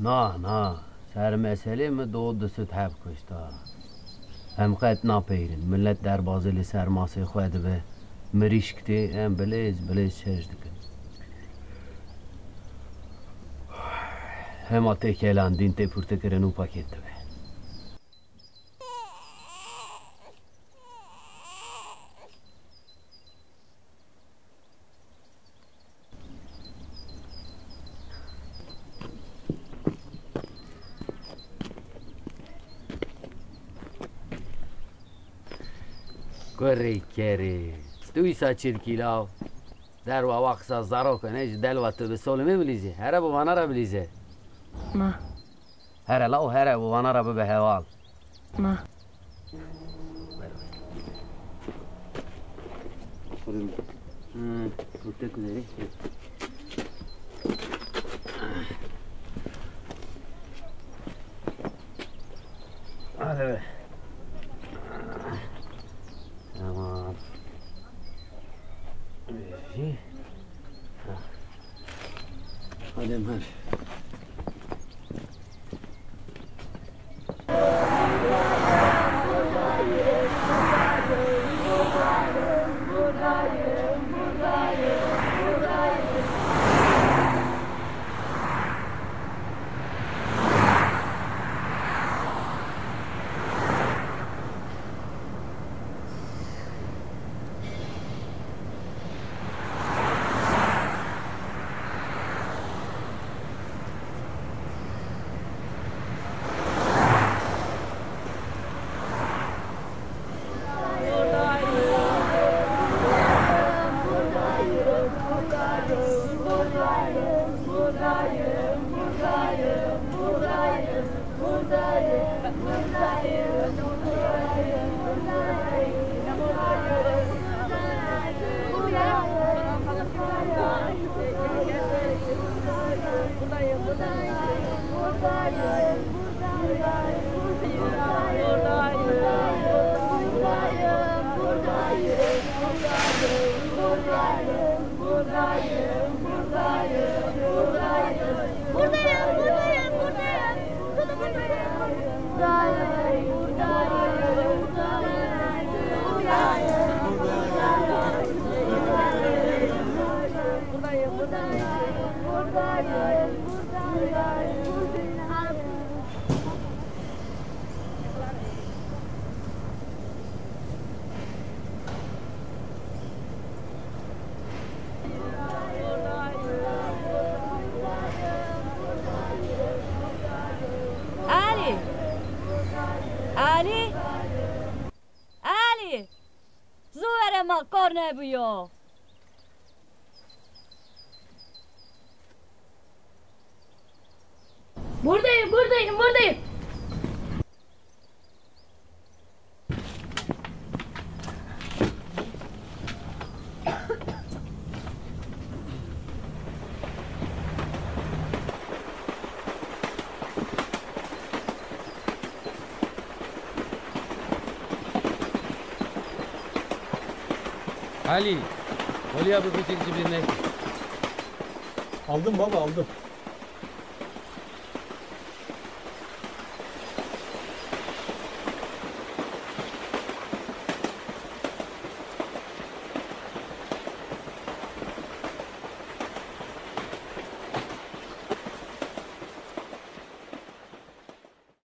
Na, na. Ser mesele mi doğu düsüt hep kuşta. Hem qet napeyrin. Millet derbazı li serması xwedi be. Mirişkti hem biliz biliz çeşdikin. Hem atekelan din te pürtekirin u pakette be. çirkilav. در و وقت از زرا کنه دل و تو به سالمه بلیزه هره با وانا را بلیزه ما هره لاو هره با وانا را به هوال ما Kutte kuzeri. Hadi be. जी। हाँ। İyi. Hadi Ömer. Buradayım, Ali! Ali! Zuvere ma kar nebuja! Buradayım, buradayım, buradayım. Ali, Oli abi bu cibine. Aldım baba aldım.